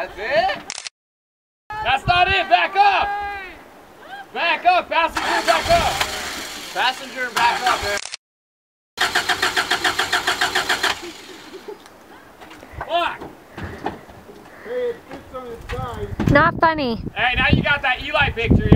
That's it? That's not it. Back up. Back up. Passenger, back up. Passenger back up, man. Not funny. Hey, now you got that Eli picture.